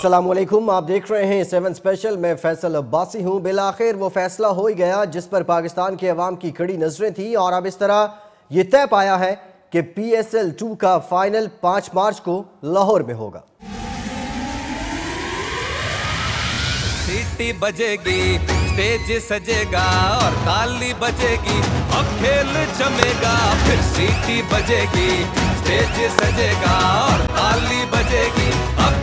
السلام علیکم، آپ دیکھ رہے ہیں سیون سپیشل، میں فیصل عباسی ہوں۔ بلاخر وہ فیصلہ ہو ہی گیا، جس پر پاکستان کے عوام کی کڑی نظریں تھیں۔ اور اب اس طرح یہ طے پایا ہے کہ پی ایس ایل ٹو کا فائنل پانچ مارچ کو لاہور میں ہوگا۔ سیٹی بجے گی سٹیج سجے گا اور تالی بجے گی اب کھیل جمے گا۔ پھر سیٹی بجے گی سٹیج سجے گا اور تالی بجے گی اب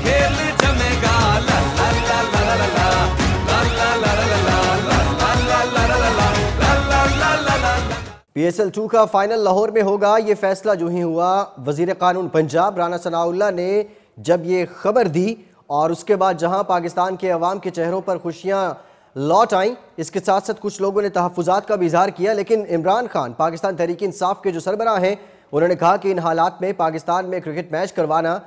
پی ایس ایل ٹو کا فائنل لاہور میں ہوگا۔ یہ فیصلہ جو ہی ہوا، وزیر قانون پنجاب رانا ثناء اللہ نے جب یہ خبر دی اور اس کے بعد جہاں پاکستان کے عوام کے چہروں پر خوشیاں لوٹ آئیں، اس کے ساتھ ساتھ کچھ لوگوں نے تحفظات کا بھی اظہار کیا۔ لیکن عمران خان، پاکستان تحریک انصاف کے جو سربراہ ہیں، انہوں نے کہا کہ ان حالات میں پاکستان میں کرکٹ میچ کروانا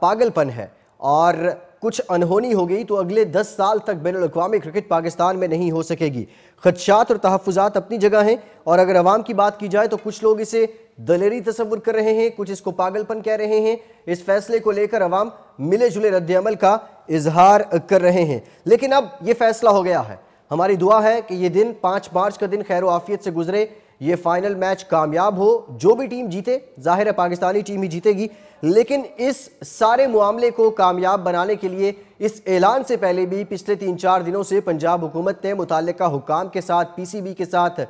پاگل پن ہے۔ اور کچھ انہونی ہو گئی تو اگلے دس سال تک بین الاقوامی کرکٹ پاکستان میں نہیں ہو سکے گی۔ خدشات اور تحفظات اپنی جگہ ہیں اور اگر عوام کی بات کی جائے تو کچھ لوگ اسے دلیری تصور کر رہے ہیں، کچھ اس کو پاگل پن کہہ رہے ہیں۔ اس فیصلے کو لے کر عوام ملے جلے رد عمل کا اظہار کر رہے ہیں۔ لیکن اب یہ فیصلہ ہو گیا ہے۔ ہماری دعا ہے کہ یہ دن پانچ مارچ کا دن خیر و آفیت سے گزرے۔ یہ فائنل میچ کامیاب ہو، جو بھی ٹیم جیتے، ظاہر ہے پاکستانی ٹیم ہی جیتے گی۔ لیکن اس سارے معاملے کو کامیاب بنانے کے لیے اس اعلان سے پہلے بھی پچھلے تین چار دنوں سے پنجاب حکومت نے متعلقہ حکام کے ساتھ، پی سی بی کے ساتھ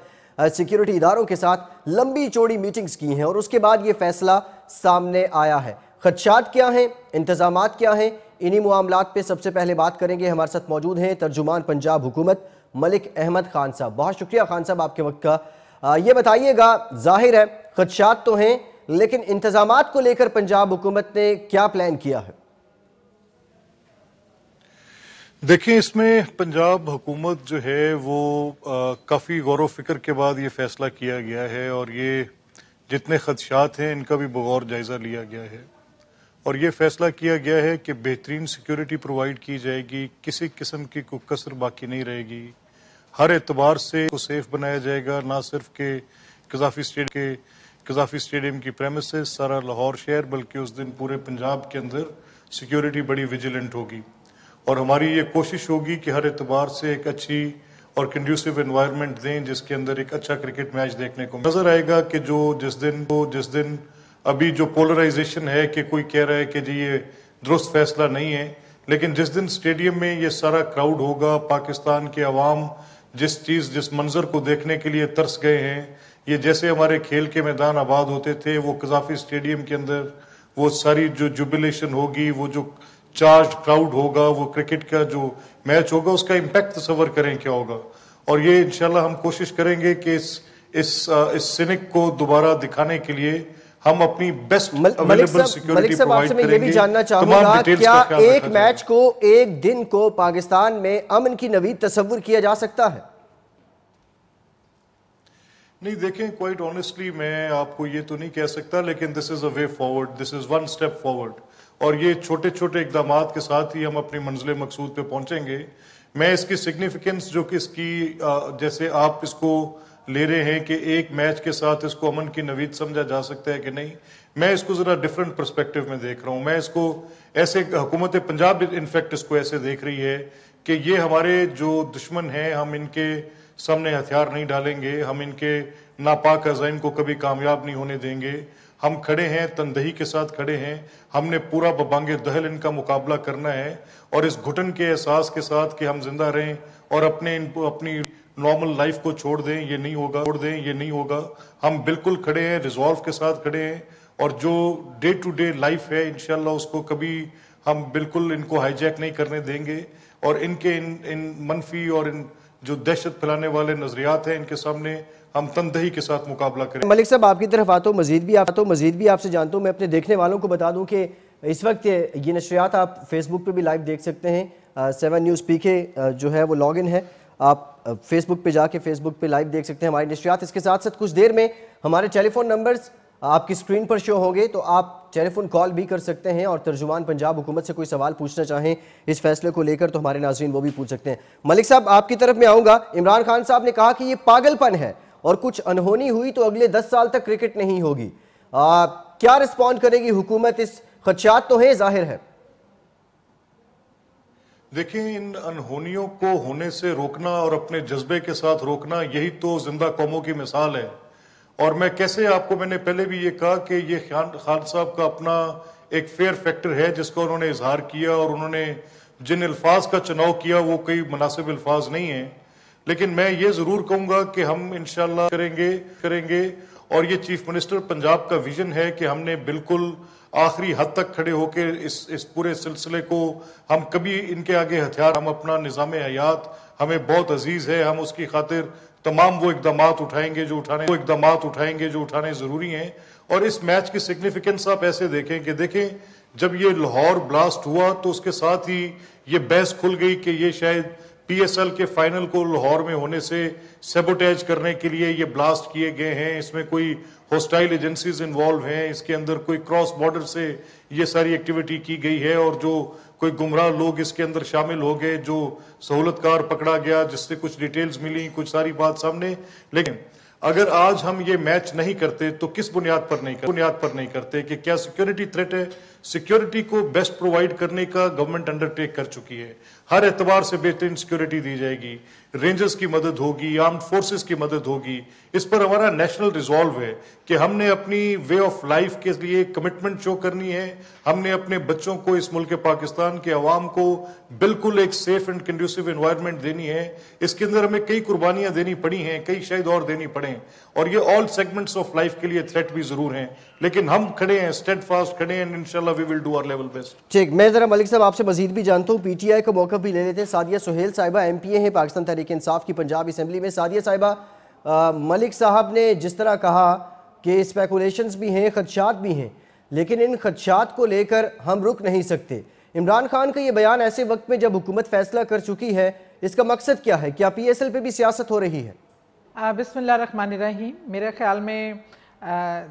سیکیورٹی اداروں کے ساتھ لمبی چوڑی میٹنگز کی ہیں اور اس کے بعد یہ فیصلہ سامنے آیا ہے۔ خدشات کیا ہیں؟ انتظامات کیا ہیں؟ انہی معاملات پہ سب سے پہلے بات کریں گے۔ ہمارے ساتھ موجود ہیں ترجمان پنجاب حکومت ملک احمد خان صاحب۔ بہت شکریہ خان صاحب آپ کے وقت کا۔ یہ بتائیے گا، ظاہر ہے خدشات تو ہیں، لیکن انتظامات کو لے کر پنجاب حکومت نے کیا پلان کیا ہے؟ دیکھیں، اس میں پنجاب حکومت جو ہے، وہ کافی غور و فکر کے بعد یہ فیصلہ کیا گیا ہے اور یہ جتنے خدشات ہیں، ان کا بھی بغور جائزہ لیا گیا ہے۔ اور یہ فیصلہ کیا گیا ہے کہ بہترین سیکیورٹی پرووائڈ کی جائے گی، کسی قسم کی کوئی کثر باقی نہیں رہے گی۔ ہر اعتبار سے کو سیف بنایا جائے گا، نہ صرف کہ قذافی اسٹیڈیم کے، قذافی اسٹیڈیم کی پریمسز سارا لاہور شہر، بلکہ اس دن پورے پنجاب کے اندر سیکیورٹی بڑی ویجیلنٹ ہوگی۔ اور ہماری یہ کوشش ہوگی کہ ہر اعتبار سے ایک اچھی اور کنڈیوسو انوائرمنٹ دیں، جس کے اندر ایک اچھا کرکٹ میچ دیکھنے کو نظر آئے گا کہ جو جس دن جس دن ابھی جو پولرائزیشن ہے کہ کوئی کہہ رہا ہے کہ جی یہ درست فیصلہ نہیں ہے، لیکن جس دن سٹیڈیم میں یہ سارا کراؤڈ ہوگا، پاکستان کے عوام جس چیز، جس منظر کو دیکھنے کے لیے ترس گئے ہیں، یہ جیسے ہمارے کھیل کے میدان آباد ہوتے تھے، وہ قذافی سٹیڈیم کے اندر، وہ ساری جو جوبیلیشن ہوگی، وہ جو چارج کراؤڈ ہوگا، وہ کرکٹ کا جو میچ ہوگا، اس کا امپیکٹ تصور کریں کیا ہوگا؟ اور یہ انشاءاللہ ہم کوشش کریں گے کہ اس اس اس سینک کو دوبارہ دکھانے کے لیے ہم اپنی بیسٹ اویلیبل سیکیورٹی پرووائڈ کریں گے میں یہ بھی جاننا چاہوں گا کیا ایک میچ کو ایک دن کو پاکستان میں امن کی نوید تصور کیا جا سکتا ہے؟ نہیں دیکھیں کوائٹ آنیسٹلی میں آپ کو یہ تو نہیں کہہ سکتا لیکن this is a way forward this is one step forward اور یہ چھوٹے چھوٹے اقدامات کے ساتھ ہی ہم اپنی منزل مقصود پہ پہنچیں گے۔ میں اس کی سگنیفیکنس جو کہ اس کی جیسے آپ اس کو لے رہے ہیں کہ ایک میچ کے ساتھ اس کو امن کی نوید سمجھا جا سکتا ہے کہ نہیں؟ میں اس کو ذرا ڈفرنٹ پرسپیکٹو میں دیکھ رہا ہوں۔ میں اس کو ایسے حکومت پنجاب انفیکٹ اس کو ایسے دیکھ رہی ہے کہ یہ ہمارے جو دشمن ہیں، ہم ان کے سامنے ہتھیار نہیں ڈالیں گے، ہم ان کے ناپاک عزائن کو کبھی کامیاب نہیں ہونے دیں گے۔ ہم کھڑے ہیں، تندہی کے ساتھ کھڑے ہیں۔ ہم نے پورا ببانگ دہل ان کا مقابلہ کرنا ہے اور اس گھٹن کے احساس کے ساتھ کہ ہم زندہ رہیں اور اپنے اپنی نارمل لائف کو چھوڑ دیں، یہ نہیں ہوگا، چھوڑ دیں، یہ نہیں ہوگا۔ ہم بالکل کھڑے ہیں ریزولو کے ساتھ کھڑے ہیں اور جو ڈے ٹو ڈے لائف ہے، انشاءاللہ اس کو کبھی ہم بالکل ان کو ہائی جیک نہیں کرنے دیں گے۔ اور ان کے ان ان منفی اور ان جو دہشت پھیلانے والے نظریات ہیں، ان کے سامنے ہم تندہی کے ساتھ مقابلہ کریں۔ ملک صاحب، آپ کی طرف آتا ہوں مزید بھی آتا ہوں مزید بھی آپ سے جانتا ہوں۔ میں اپنے دیکھنے والوں کو بتا دوں کہ اس وقت یہ نشریات آپ فیس بک پہ بھی لائیو دیکھ سکتے ہیں۔ سیون نیوز پی کے جو ہے وہ لاگ ان ہے۔ آپ فیس بک پہ جا کے فیس بک پہ لائیو دیکھ سکتے ہیں ہماری نشریات۔ اس کے ساتھ ساتھ کچھ دیر میں ہمارے ٹیلی فون نمبرز آپ کی سکرین پر شو ہوں گے، تو آپ ٹیلی فون کال بھی کر سکتے ہیں اور ترجمان پنجاب حکومت سے کوئی سوال پوچھنا چاہیں اس فیصلے کو لے کر تو ہمارے ناظرین وہ بھی پوچھ سکتے ہیں۔ ملک صاحب، آپ کی طرف میں آؤں گا۔ عمران خان صاحب نے کہا کہ یہ پاگل پن ہے اور کچھ انہونی ہوئی تو اگلے دس سال تک کرکٹ نہیں ہوگی۔ کیا رسپونڈ کرے گی حکومت؟ اس خدشات تو ہیں، ظاہر ہے۔ دیکھیں، ان انہونیوں کو ہونے سے روکنا اور اپنے جذبے کے ساتھ روکنا، یہی تو زندہ قوموں کی مثال ہے۔ اور میں کیسے آپ کو، میں نے پہلے بھی یہ کہا کہ یہ خان صاحب کا اپنا ایک فیئر فیکٹر ہے، جس کو انہوں نے اظہار کیا اور انہوں نے جن الفاظ کا چناؤ کیا، وہ کئی مناسب الفاظ نہیں ہیں۔ لیکن میں یہ ضرور کہوں گا کہ ہم انشاءاللہ کریں گے کریں گے۔ اور یہ چیف منسٹر پنجاب کا ویژن ہے کہ ہم نے بالکل آخری حد تک کھڑے ہو کے اس اس پورے سلسلے کو ہم کبھی ان کے آگے ہتھیار، ہم اپنا نظام حیات، ہمیں بہت عزیز ہے، ہم اس کی خاطر تمام وہ اقدامات اٹھائیں گے جو اٹھانے، وہ اقدامات اٹھائیں گے جو اٹھانے ضروری ہیں۔ اور اس میچ کی سگنیفیکنس آپ ایسے دیکھیں کہ دیکھیں، جب یہ لاہور بلاسٹ ہوا تو اس کے ساتھ ہی یہ بحث کھل گئی کہ یہ شاید پی ایس ایل کے فائنل کو لاہور میں ہونے سے سیبوٹیج کرنے کے لیے یہ بلاسٹ کیے گئے ہیں۔ اس میں کوئی ہوسٹائل ایجنسیز انوالو ہیں۔ اس کے اندر کوئی کراس بارڈر سے یہ ساری ایکٹیویٹی کی گئی ہے اور جو کوئی گمراہ لوگ اس کے اندر شامل ہو گئے، جو سہولت کار پکڑا گیا، جس سے کچھ ڈیٹیلز ملی، کچھ ساری بات سامنے۔ لیکن اگر آج ہم یہ میچ نہیں کرتے، تو کس بنیاد پر نہیں کرتے بنیاد پر نہیں کرتے کہ کیا سیکیورٹی تھریٹ ہے؟ سیکیورٹی کو بیسٹ پرووائڈ کرنے کا گورنمنٹ انڈرٹیک کر چکی ہے۔ ہر اعتبار سے بہترین سیکورٹی دی جائے گی۔ رینجرز کی مدد ہوگی، آرمڈ فورسز کی مدد ہوگی۔ اس پر ہمارا نیشنل ریزالو ہے کہ ہم نے اپنی وے آف لائف کے لیے کمٹمنٹ شو کرنی ہے۔ ہم نے اپنے بچوں کو اس ملک پاکستان کے عوام کو بالکل ایک سیف اینڈ کنڈیوسو انوائرمنٹ دینی ہے۔ اس کے اندر ہمیں کئی قربانیاں دینی پڑی ہیں، کئی شاید اور دینی پڑیں۔ اور یہ آل سیگمنٹس آف لائف کے لیے تھریٹ بھی ضرور ہیں۔ لیکن ہم کھڑے ہیں سٹیڈ فاسٹ کھڑے ہیں، انشاءاللہ we will do our level best ٹھیک، میں ذرا ملک صاحب آپ سے مزید بھی جانتا ہوں۔ پی ٹی آئی کا موقع بھی لے لیتے ہیں۔ سادیہ سہیل صاحبہ، ایم پی اے ہیں، پاکستان تحریک تحریک انصاف کی پنجاب اسمبلی میں سادیہ صاحبہ ملک صاحب نے جس طرح کہا کہ اسپیکولیشنز بھی ہیں، خدشات بھی ہیں، لیکن ان خدشات کو لے کر ہم رک نہیں سکتے۔ عمران خان کا یہ بیان ایسے وقت میں جب حکومت فیصلہ کر چکی ہے، اس کا مقصد کیا ہے؟ کیا پی ایس ایل پہ بھی سیاست ہو رہی ہے؟ بسم اللہ الرحمن الرحیم۔ میرے خیال میں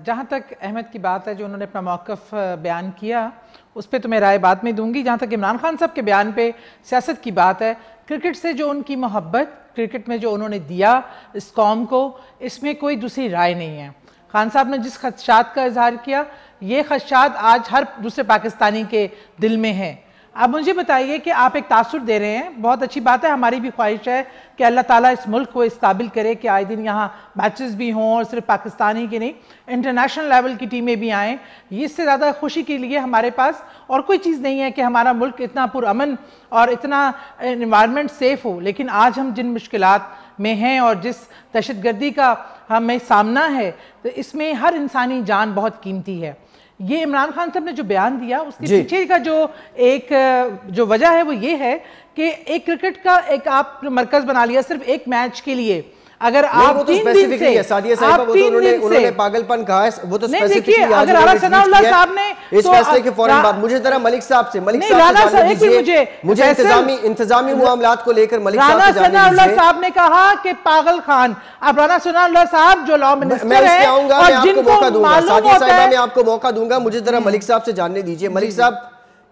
جہاں تک احمد کی بات ہے جو انہوں نے اپنا موقف بیان کیا، اس پہ تو میں رائے بات میں دوں گی، جہاں تک عمران خان صاحب کے بیان پہ سیاست کی بات ہے، کرکٹ سے جو ان کی محبت، کرکٹ میں جو انہوں نے دیا اس قوم کو، اس میں کوئی دوسری رائے نہیں ہے۔ خان صاحب نے جس خدشات کا اظہار کیا، یہ خدشات آج ہر دوسرے پاکستانی کے دل میں ہیں۔ اب مجھے بتائیے کہ آپ ایک تاثر دے رہے ہیں۔ بہت اچھی بات ہے، ہماری بھی خواہش ہے کہ اللہ تعالیٰ اس ملک کو اس قابل کرے کہ آئے دن یہاں میچز بھی ہوں اور صرف پاکستانی کے نہیں، انٹرنیشنل لیول کی ٹیمیں بھی آئیں۔ یہ اس سے زیادہ خوشی کے لیے ہمارے پاس اور کوئی چیز نہیں ہے کہ ہمارا ملک اتنا پرامن اور اتنا انوائرمنٹ سیف ہو۔ لیکن آج ہم جن مشکلات میں ہیں اور جس دہشت گردی کا ہمیں سامنا ہے، تو اس میں ہر انسانی جان بہت قیمتی ہے۔ یہ عمران خان صاحب نے جو بیان دیا اس کے جی۔ پیچھے کا جو ایک جو وجہ ہے وہ یہ ہے کہ ایک کرکٹ کا ایک آپ مرکز بنا لیا صرف ایک میچ کے لیے اگر آپ تین دن سے سادیہ صاحبہ وہ تو انہوں نے پاگل پن کہا ہے وہ تو سپیسیفکلی اگر علا ثناء اللہ صاحب نے اس فیصلے کے فوراں بعد مجھے ذرا ملک صاحب سے ملک صاحب سے جاننے دیجیے۔ مجھے انتظامی انتظامی معاملات کو لے کر ملک صاحب سے جاننے دیجیے رانا ثناء اللہ صاحب نے کہا کہ پاگل خان۔ اب رانا ثناء اللہ صاحب جو لاؤ منسٹر ہے اور جن کو معلوم ہوتا ہے میں آپ کو موقع دوں گا مجھے ذرا ملک صاحب سے جاننے دیجیے۔ ملک صاحب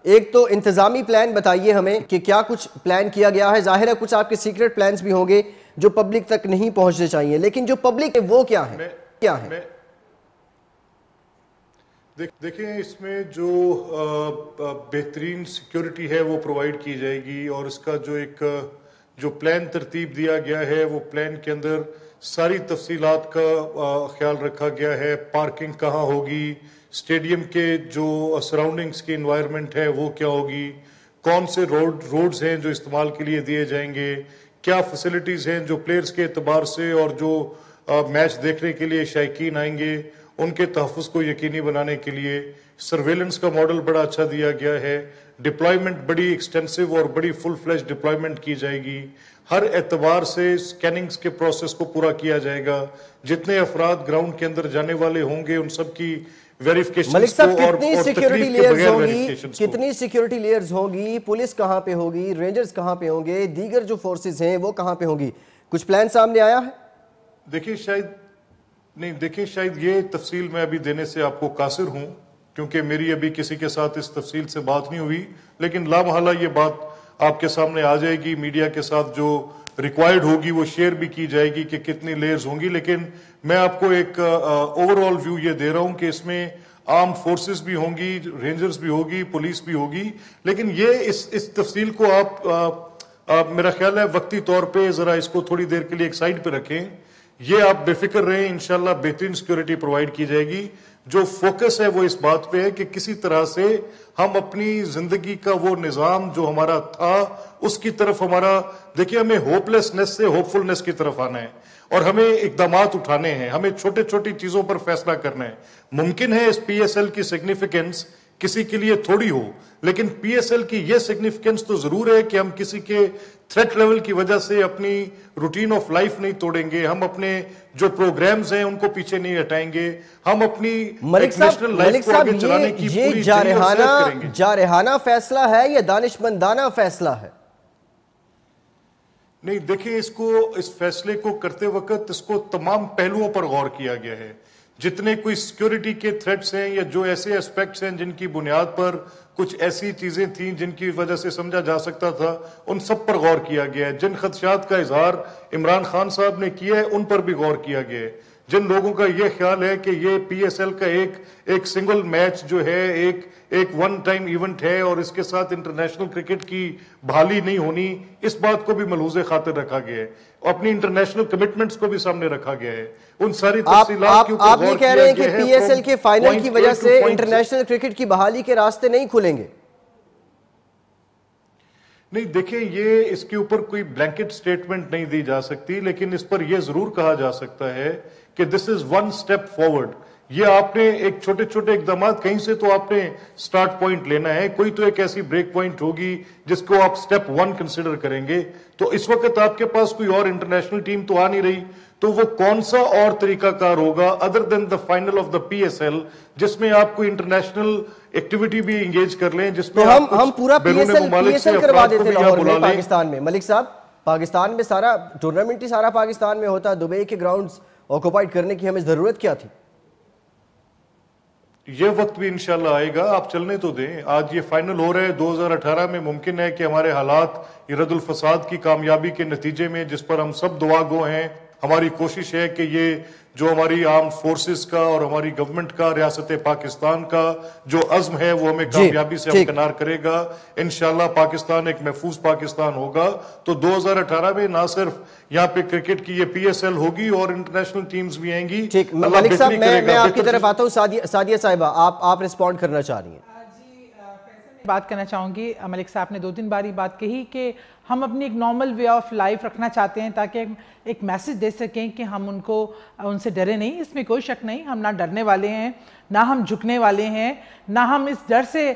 ایک تو انتظامی پلان بتائیے ہمیں کہ کیا کچھ پلان کیا گیا ہے۔ ظاہر ہے کچھ آپ کے سیکرٹ پلانز بھی ہوں گے۔ جو پبلک تک نہیں پہنچنے چاہیے لیکن جو پبلک ہے وہ کیا ہے؟ کیا ہے؟ دیکھیں اس میں جو بہترین سیکیورٹی ہے وہ پرووائڈ کی جائے گی اور اس کا جو ایک جو پلان ترتیب دیا گیا ہے وہ پلان کے اندر ساری تفصیلات کا خیال رکھا گیا ہے۔ پارکنگ کہاں ہوگی؟ سٹیڈیم کے جو سراؤنڈنگز کی انوائرمنٹ ہے وہ کیا ہوگی؟ کون سے روڈ روڈز ہیں جو استعمال کے لیے دیے جائیں گے؟ کیا فیسلٹیز ہیں جو پلیئرز کے اعتبار سے اور جو میچ دیکھنے کے لیے شائقین آئیں گے؟ ان کے تحفظ کو یقینی بنانے کے لیے سرویلنس کا ماڈل بڑا اچھا دیا گیا ہے۔ ڈپلائمنٹ بڑی ایکسٹینسو اور بڑی فل فلیش ڈپلائمنٹ کی جائے گی۔ ہر اعتبار سے سکیننگز کے پروسیس کو پورا کیا جائے گا۔ جتنے افراد گراؤنڈ کے اندر جانے والے ہوں گے، ان سب کی ملک صاحب کتنی سیکیورٹی لیئرز ہوگی کتنی سیکیورٹی لیئرز ہوگی؟ پولیس کہاں پہ ہوگی؟ رینجرز کہاں پہ ہوں گے؟ دیگر جو فورسز ہیں وہ کہاں پہ ہوں گی؟ کچھ پلان سامنے آیا ہے؟ دیکھیں شاید نہیں دیکھیں شاید یہ تفصیل میں ابھی دینے سے آپ کو قاصر ہوں کیونکہ میری ابھی کسی کے ساتھ اس تفصیل سے بات نہیں ہوئی لیکن لا محالہ یہ بات آپ کے سامنے آ جائے گی میڈیا کے ساتھ جو ریکوائرڈ ہوگی، وہ شیئر بھی کی جائے گی کہ کتنی لیئرز ہوں گی، لیکن میں آپ کو ایک اوور آل ویو یہ دے رہا ہوں کہ اس میں آرم فورسز بھی ہوں گی رینجرز بھی ہوگی پولیس بھی ہوگی۔ لیکن یہ اس اس تفصیل کو آپ میرا خیال ہے وقتی طور پہ ذرا اس کو تھوڑی دیر کے لیے ایک سائڈ پہ رکھیں۔ یہ آپ بے فکر رہیں، انشاءاللہ بہترین سیکورٹی پرووائڈ کی جائے گی۔ جو فوکس ہے وہ اس بات پہ ہے کہ کسی طرح سے ہم اپنی زندگی کا وہ نظام جو ہمارا تھا، اس کی طرف ہمارا دیکھیں ہمیں ہوپ لیسنس سے ہوپ فلنس کی طرف آنا ہے اور ہمیں اقدامات اٹھانے ہیں، ہمیں چھوٹے چھوٹی چیزوں پر فیصلہ کرنا ہے۔ ممکن ہے اس پی ایس ایل کی سگنیفیکنس کسی کے لیے تھوڑی ہو لیکن پی ایس ایل کی یہ سگنیفیکنس تو ضرور ہے کہ ہم کسی کے تھریٹ لیول کی وجہ سے اپنی روٹین آف لائف نہیں توڑیں گے۔ ہم اپنے جو پروگرامز ہیں ان کو پیچھے نہیں ہٹائیں گے۔ ہم اپنی ملک صاحب ملک صاحب یہ جارحانہ جارحانہ فیصلہ ہے یا دانش مندانہ فیصلہ ہے؟ نہیں دیکھیں اس کو اس فیصلے کو کرتے وقت اس کو تمام پہلوؤں پر غور کیا گیا ہے۔ جتنے کوئی سیکیورٹی کے تھریٹس ہیں یا جو ایسے اسپیکٹس ہیں جن کی بنیاد پر کچھ ایسی چیزیں تھیں جن کی وجہ سے سمجھا جا سکتا تھا، ان سب پر غور کیا گیا ہے۔ جن خدشات کا اظہار عمران خان صاحب نے کیا ہے، ان پر بھی غور کیا گیا ہے۔ جن لوگوں کا یہ خیال ہے کہ یہ پی ایس ایل کا ایک ایک سنگل میچ جو ہے ایک ایک ون ٹائم ایونٹ ہے اور اس کے ساتھ انٹرنیشنل کرکٹ کی بحالی نہیں ہونی اس بات کو بھی ملحوظ خاطر رکھا گیا ہے۔ اپنی انٹرنیشنل کمٹمنٹس کو بھی سامنے رکھا گیا ہے۔ ان ساری تفصیلات آپ یہ کہہ رہے ہیں کہ پی ایس ایل کے فائنل کی وجہ سے انٹرنیشنل کرکٹ کی بحالی کے راستے نہیں کھلیں گے۔ نہیں دیکھیں یہ اس کے اوپر کوئی بلینکٹ سٹیٹمنٹ نہیں دی جا سکتی لیکن اس پر یہ ضرور کہا جا سکتا ہے کہ this is one step forward یہ آپ نے ایک چھوٹے چھوٹے اقدامات کہیں سے تو آپ نے سٹارٹ پوائنٹ لینا ہے. کوئی تو ایک ایسی بریک پوائنٹ ہوگی جس کو آپ سٹیپ ون کنسیڈر کریں گے. تو اس وقت آپ کے پاس کوئی اور انٹرنیشنل ٹیم تو آ نہیں رہی. تو وہ کون سا اور طریقہ کار ہوگا other than the final of the P S L جس میں آپ کوئی انٹرنیشنل ایکٹیویٹی بھی انگیج کر لیں جس میں ہم ہم پورا P S L P S L کروا دیتے لاہور میں پاکستان میں۔ ملک صاحب پاکستان میں سارا ٹورنامنٹ ہی سارا پاکستان میں ہوتا دبئی کے گراؤنڈز آکوپائیڈ کرنے کی ہمیں ضرورت کیا تھی؟ یہ وقت بھی انشاءاللہ آئے گا، آپ چلنے تو دیں۔ آج یہ فائنل ہو رہا ہے، دو ہزار اٹھارہ میں ممکن ہے کہ ہمارے حالات رد الفساد کی کامیابی کے نتیجے میں، جس پر ہم سب دعا گو ہیں، ہماری کوشش ہے کہ یہ جو ہماری آرم فورسز کا اور ہماری گورنمنٹ کا ریاست پاکستان کا جو عزم ہے وہ ہمیں جی، کامیابی سے امکنار کرے گا۔ انشاءاللہ پاکستان ایک محفوظ پاکستان ہوگا۔ تو دو ہزار اٹھارہ میں نہ صرف یہاں پہ کرکٹ کی یہ پی ایس ایل ہوگی اور انٹرنیشنل ٹیمز بھی آئیں گی۔ ملک صاحب میں آپ کی طرف آتا ہوں سادیہ صاحبہ آپ رسپونڈ کرنا چاہ رہی ہیں۔ بات کرنا چاہوں گی۔ ملک صاحب نے دو تین باری بات کہی کہ ہم اپنی ایک نارمل وے آف لائف رکھنا چاہتے ہیں تاکہ ایک میسج دے سکیں کہ ہم ان کو، ان سے ڈرے نہیں۔ اس میں کوئی شک نہیں۔ ہم نہ ڈرنے والے ہیں، نہ ہم جھکنے والے ہیں، نہ ہم اس ڈر سے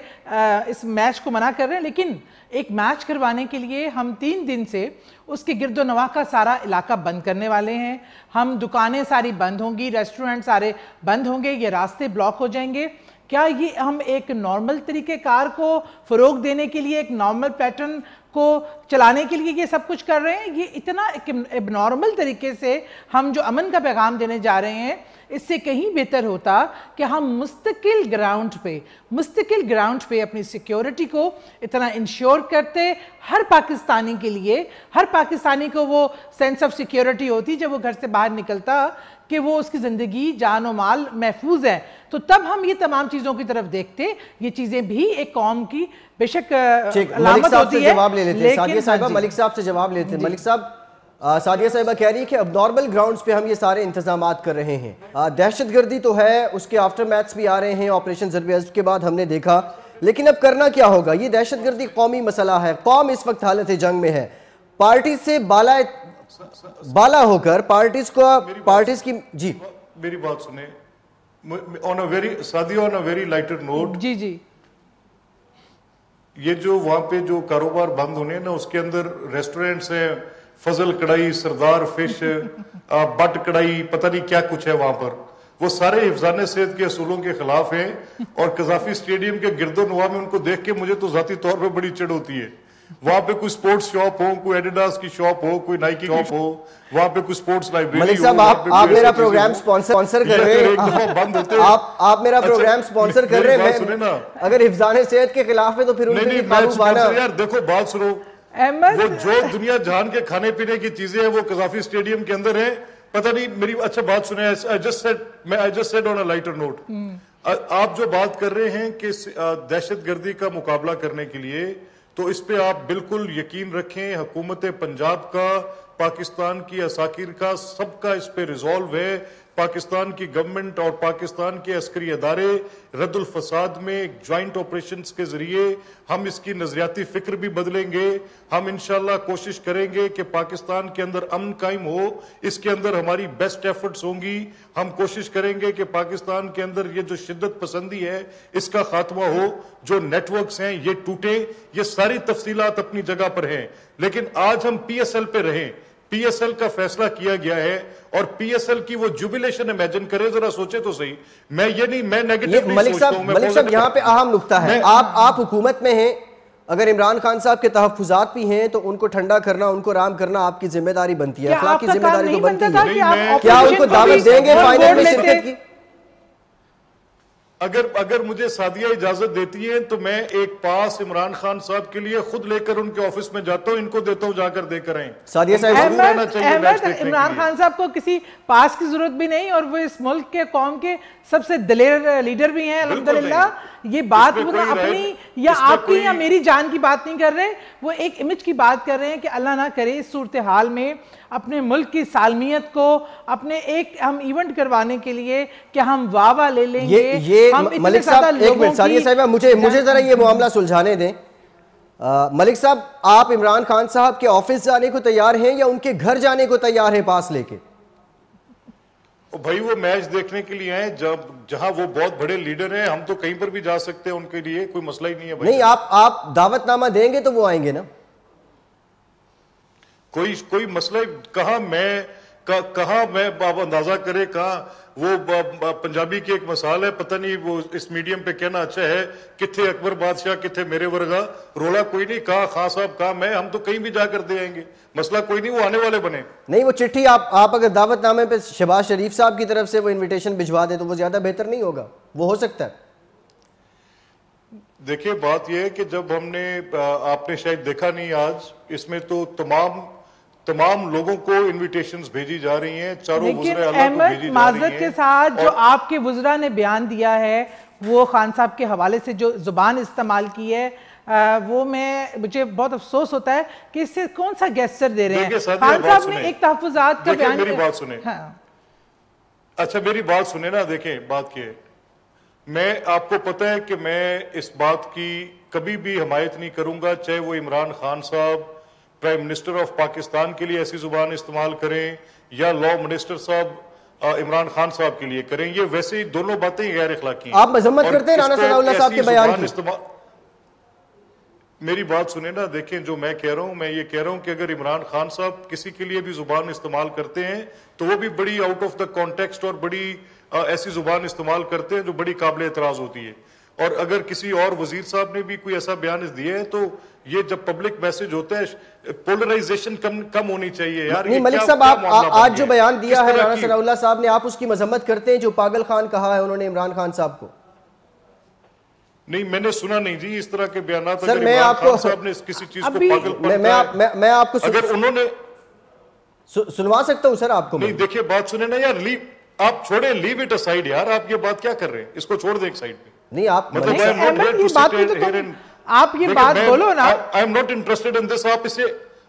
اس میچ کو منع کر رہے ہیں۔ لیکن ایک میچ کروانے کے لیے ہم تین دن سے اس کے گرد و نواح کا سارا علاقہ بند کرنے والے ہیں۔ ہم دکانیں ساری بند ہوں گی ریسٹورنٹ سارے بند ہوں گے، یہ راستے بلاک ہو جائیں گے۔ کیا یہ ہم ایک نارمل طریقے کار کو فروغ دینے کے لیے ایک نارمل پیٹرن کو چلانے کے لیے یہ سب کچھ کر رہے ہیں۔ یہ اتنا ایک نارمل طریقے سے ہم جو امن کا پیغام دینے جا رہے ہیں، اس سے کہیں بہتر ہوتا کہ ہم مستقل گراؤنڈ پہ، مستقل گراؤنڈ پہ اپنی سیکیورٹی کو اتنا انشور کرتے۔ ہر پاکستانی کے لیے، ہر پاکستانی کو وہ سینس آف سیکیورٹی ہوتی جب وہ گھر سے باہر نکلتا کہ وہ اس کی زندگی، جان و مال محفوظ ہے۔ تو تب ہم یہ تمام چیزوں کی طرف دیکھتے۔ یہ چیزیں بھی ایک قوم کی بے شک علامت ہوتی ہے ملک صاحب سے جواب لیتے ہیں۔ جی۔ ملک صاحب سادیہ صاحبہ کہہ رہی ہے کہ اب نارمل گراؤنڈز پہ ہم یہ سارے انتظامات کر رہے ہیں۔ دہشت گردی تو ہے اس کے آفٹر میتھس بھی آ رہے ہیں آپریشن ضربی عزب کے بعد ہم نے دیکھا۔ لیکن اب کرنا کیا ہوگا؟ یہ دہشت گردی قومی مسئلہ ہے۔ قوم اس وقت حالت جنگ میں ہے۔ پارٹی سے بالا بالا ہو کر پارٹیز کو پارٹیز کی جی۔ میری بات سنیں۔ on a very Sadia on a very lighter note جی جی۔ یہ جو وہاں پہ جو کاروبار بند ہونے نا، اس کے اندر ریسٹورینٹس ہیں، فضل کڑائی سردار فش بٹ کڑائی پتہ نہیں کیا کچھ ہے وہاں پر۔ وہ سارے حفظان صحت کے اصولوں کے خلاف ہیں اور قذافی سٹیڈیم کے گرد و نواح میں ان کو دیکھ کے مجھے تو ذاتی طور پہ بڑی چڑ ہوتی ہے۔ وہاں پہ کوئی سپورٹس شاپ ہو کوئی ایڈیڈاس کی شاپ ہو کوئی نائکی کی شاپ ہو وہاں پہ کوئی سپورٹس لائبریری ملک صاحب آپ میرا پروگرام سپونسر کر رہے ہیں۔ آپ میرا پروگرام سپونسر کر رہے ہیں۔ اگر حفظان صحت کے خلاف ہے تو پھر ان کے قابو پانا دیکھو بات سنو۔ وہ جو دنیا جہان کے کھانے پینے کی چیزیں ہیں وہ قذافی سٹیڈیم کے اندر ہیں۔ پتہ نہیں میری اچھا بات سنیں a lighter note آپ جو بات کر رہے ہیں کہ دہشت گردی کا مقابلہ کرنے کے لیے تو اس پہ آپ بالکل یقین رکھیں، حکومت پنجاب کا، پاکستان کی اساکیر کا، سب کا اس پہ ریزالو ہے۔ پاکستان کی گورنمنٹ اور پاکستان کے عسکری ادارے رد الفساد میں جوائنٹ آپریشنز کے ذریعے ہم اس کی نظریاتی فکر بھی بدلیں گے۔ ہم انشاءاللہ کوشش کریں گے کہ پاکستان کے اندر امن قائم ہو، اس کے اندر ہماری بیسٹ ایفرٹس ہوں گی۔ ہم کوشش کریں گے کہ پاکستان کے اندر یہ جو شدت پسندی ہے، اس کا خاتمہ ہو۔ جو نیٹ ورکس ہیں، یہ ٹوٹے یہ ساری تفصیلات اپنی جگہ پر ہیں۔ لیکن آج ہم پی ایس ایل پہ رہیں۔ پی ایس ایل کا فیصلہ کیا گیا ہے اور پی ایس ایل کی وہ جوبیلیشن امیجن کرے ذرا سوچے تو صحیح۔ میں یہ نہیں میں نیگیٹو ملک صاحب ملک صاحب یہاں پہ اہم نکتہ ہے۔ آپ آپ حکومت میں ہیں اگر عمران خان صاحب کے تحفظات بھی ہیں تو ان کو ٹھنڈا کرنا ان کو رام کرنا آپ کی ذمہ داری بنتی ہے۔ اخلاق کی ذمہ داری تو بنتی ہے۔ کیا ان کو دعوت دیں گے فائنل میں شرکت کی؟ اگر اگر مجھے سادیہ اجازت دیتی ہیں تو میں ایک پاس عمران خان صاحب کے لیے خود لے کر ان کے آفس میں جاتا ہوں ان کو دیتا ہوں جا کر دے کر آئیں۔ سادیہ صاحب احمد عمران خان صاحب کو کسی پاس کی ضرورت بھی نہیں اور وہ اس ملک کے قوم کے سب سے دلیر لیڈر بھی ہیں الحمدللہ۔ یہ بات اپنی یا آپ کی یا میری جان کی بات نہیں کر رہے وہ ایک امیج کی بات کر رہے ہیں کہ اللہ نہ کرے اس صورتحال میں اپنے ملک کی سالمیت کو اپنے ایک ہم ایونٹ کروانے کے لیے کہ ہم واوا لے لیں گے یہ ملک صاحب ایک منٹ ساریہ صاحبہ مجھے مجھے ذرا یہ معاملہ سلجھانے دیں۔ ملک صاحب آپ عمران خان صاحب کے آفس جانے کو تیار ہیں یا ان کے گھر جانے کو تیار ہیں پاس لے کے؟ بھائی وہ میچ دیکھنے کے لیے آئے جب جہاں وہ بہت بڑے لیڈر ہیں ہم تو کہیں پر بھی جا سکتے ہیں ان کے لیے کوئی مسئلہ ہی نہیں ہے نہیں آپ آپ دعوت نامہ دیں گے تو وہ آئیں گے نا؟ کوئی کوئی مسئلہ کہاں میں کہاں میں اندازہ کرے کہاں وہ پنجابی کی ایک مثال ہے پتہ نہیں وہ اس میڈیم پہ کہنا اچھا ہے کتھے اکبر بادشاہ کتھے میرے ورگا رولا کوئی نہیں کہا خان صاحب کہا میں ہم تو کہیں بھی جا کر دے آئیں گے۔ مسئلہ کوئی نہیں وہ آنے والے بنے۔ نہیں وہ چٹھی آپ آپ اگر دعوت نامے پہ شہباز شریف صاحب کی طرف سے وہ انویٹیشن بھجوا دیں تو وہ زیادہ بہتر نہیں ہوگا؟ وہ ہو سکتا ہے۔ دیکھیں بات یہ ہے کہ جب ہم نے آپ نے شاید دیکھا نہیں آج اس میں تو تمام تمام لوگوں کو انویٹیشنز بھیجی جا رہی ہیں چاروں وزراء اللہ کو بھیجی جا رہی ہیں کے ساتھ جو آپ کے وزراء نے بیان دیا ہے وہ خان صاحب کے حوالے سے جو زبان استعمال کی ہے وہ میں مجھے بہت افسوس ہوتا ہے کہ اس سے کون سا گیسٹر دے رہے ہیں۔ خان صاحب نے ایک تحفظات کا بیان میری بات سنیں۔ ہاں۔ اچھا میری بات سنیں نا دیکھیں بات کیا ہے۔ میں آپ کو پتہ ہے کہ میں اس بات کی کبھی بھی حمایت نہیں کروں گا چاہے وہ عمران خان صاحب پرائم منسٹر آف پاکستان کے لیے ایسی زبان استعمال کریں یا لا منسٹر صاحب عمران خان صاحب کے لیے کریں یہ ویسے ہی دونوں باتیں غیر اخلاقی ہیں۔ آپ مذمت کرتے ہیں رانا صلی اللہ صاحب کے بیان کی۔ میری بات سنیں نا دیکھیں جو میں کہہ رہا ہوں میں یہ کہہ رہا ہوں کہ اگر عمران خان صاحب کسی کے لیے بھی زبان استعمال کرتے ہیں تو وہ بھی بڑی آؤٹ آف دا کانٹیکسٹ اور بڑی ایسی زبان استعمال کرتے ہیں جو بڑی قابل اعتراض ہوتی ہے۔ اور اگر کسی اور وزیر صاحب نے بھی کوئی ایسا بیان دیے ہے تو یہ جب پبلک میسج ہوتا ہے پولرائزیشن کم کم ہونی چاہیے یار نہیں ملک صاحب آپ آج جو بیان دیا ہے رانا صلی اللہ صاحب نے آپ اس کی مذمت کرتے ہیں جو پاگل خان کہا ہے انہوں نے عمران خان صاحب کو؟ نہیں میں نے سنا نہیں جی اس طرح کے بیانات اگر عمران خان صاحب نے کسی چیز کو پاگل پڑھتا ہے میں آپ کو اگر انہوں نے سنوا سکتا ہوں سر آپ کو نہیں دیکھیں بات سنیں نا یار لیو آپ چھوڑیں لیو اٹ اسائیڈ یار آپ یہ بات کیا کر رہے ہیں؟ اس کو چھوڑ دیں ایک سائیڈ پہ۔ نہیں آپ مطلب آپ یہ بات بولو نا۔ I am not interested in this آپ اسے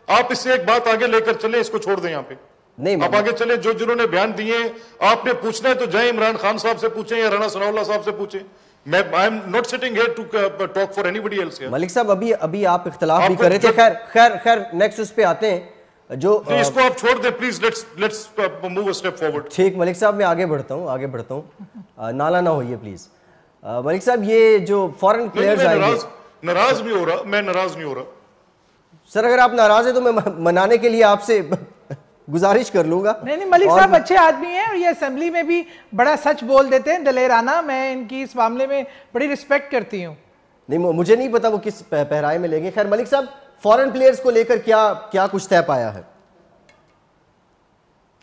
آپ اس سے ایک بات آگے لے کر چلیں اس کو چھوڑ دیں یہاں پہ۔ نہیں آپ آگے چلیں جو جنہوں نے بیان دیے ہیں آپ نے پوچھنا ہے تو جائیں عمران خان صاحب سے پوچھیں یا رانا ثناء اللہ صاحب سے پوچھیں۔ میں I am not sitting here to talk for anybody else Malik sahib ابھی ابھی آپ اختلاف بھی کر رہے تھے خیر خیر خیر نیکسٹ اس پہ آتے ہیں۔ جو اس کو آپ چھوڑ دیں please let's let's move a step forward ٹھیک ملک صاحب میں آگے بڑھتا ہوں آگے بڑھتا ہوں۔ نالا نہ ہوئیے پلیز ملک صاحب یہ جو فورن پلیئرز آئیں گے ناراض نہیں ہو رہا میں ناراض نہیں ہو رہا۔ سر اگر آپ ناراض ہیں تو میں منانے کے لیے آپ سے گزارش کر لوں گا۔ نہیں نہیں ملک صاحب اچھے آدمی ہیں اور یہ اسمبلی میں بھی بڑا سچ بول دیتے ہیں دلیرانہ میں ان کی اس معاملے میں بڑی رسپیکٹ کرتی ہوں۔ نہیں مجھے نہیں پتا وہ کس پہرائے میں لیں گے خیر ملک صاحب فورن پلیئرز کو لے کر کیا کیا کچھ طے پایا ہے؟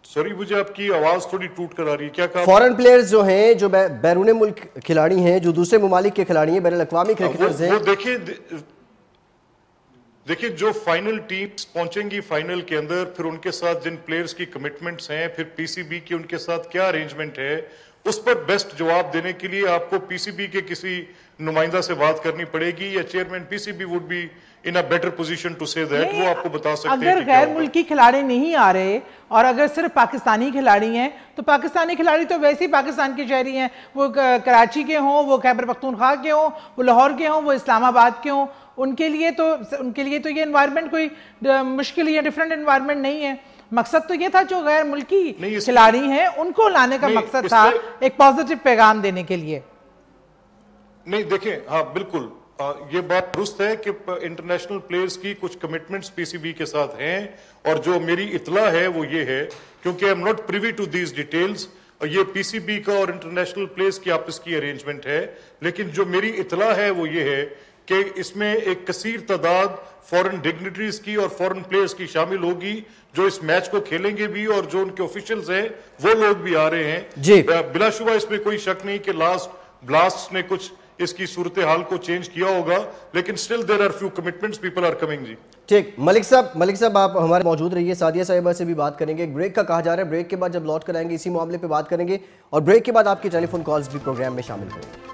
سوری مجھے آپ کی آواز تھوڑی ٹوٹ کر آ رہی ہے۔ کیا کہا فورن پلیئرز جو ہیں جو بیرون ملک کھلاڑی ہیں جو دوسرے ممالک کے کھلاڑی ہیں بین الاقوامی کرکٹرز ہیں۔ وہ دیکھیں دیکھیں جو فائنل ٹیمز پہنچیں گی فائنل کے اندر پھر ان کے ساتھ جن پلیئرز کی کمٹمنٹس ہیں پھر پی سی بی کی ان کے ساتھ کیا ارینجمنٹ ہے اس پر بیسٹ جواب دینے کے لیے آپ کو پی سی بی کے کسی نمائندہ سے بات کرنی پڑے گی یا chairman P C B would be in a better position to say that وہ آپ کو بتا سکتے ہیں اگر غیر ملکی کھلاڑی نہیں آ رہے اور اگر صرف پاکستانی کھلاڑی ہیں تو پاکستانی کھلاڑی تو ویسے ہی پاکستان کے شہری ہیں۔ وہ کراچی کے ہوں وہ خیبر پختونخوا کے ہوں وہ لاہور کے ہوں وہ اسلام آباد کے ہوں۔ ان کے لیے تو ان کے لیے تو یہ انوائرمنٹ کوئی مشکل یا ڈیفرنٹ انوائرمنٹ نہیں ہے۔ مقصد تو یہ تھا جو غیر ملکی کھلاڑی ہیں ان کو لانے کا مقصد تھا ایک پازیٹیو پیغام دینے کے لیے۔ نہیں دیکھیں ہاں بالکل۔ یہ بات درست ہے کہ انٹرنیشنل پلیئرز کی کچھ کمٹمنٹس پی سی بی کے ساتھ ہیں اور جو میری اطلاع ہے وہ یہ ہے کیونکہ I'm not privy to these details یہ پی سی بی کا اور انٹرنیشنل پلیئرز کی آپس کی ارینجمنٹ ہے۔ لیکن جو میری اطلاع ہے وہ یہ ہے کہ اس میں ایک کثیر تعداد فورن ڈگنیٹریز کی اور فورن پلیئرز کی شامل ہوگی جو اس میچ کو کھیلیں گے بھی اور جو ان کے آفیشلز ہیں وہ لوگ بھی آ رہے ہیں۔ جی۔ بلا شبہ اس میں کوئی شک نہیں کہ لاسٹ بلاسٹ نے کچھ اس کی صورتحال کو چینج کیا ہوگا، لیکن still there are few commitments people are coming جی۔ ٹھیک، ملک صاحب ملک صاحب، آپ ہمارے موجود رہیے سادیہ صاحبہ سے بھی بات کریں گے۔ ایک بریک کا کہا جا رہا ہے بریک کے بعد جب لوٹ کرائیں گے، اسی معاملے پہ بات کریں گے اور بریک کے بعد آپ کی ٹیلی فون کالز بھی پروگرام میں شامل کریں گے۔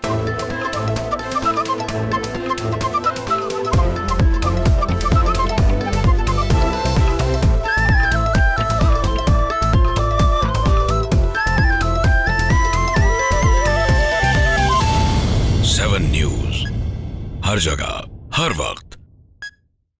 ہر جگہ ہر وقت۔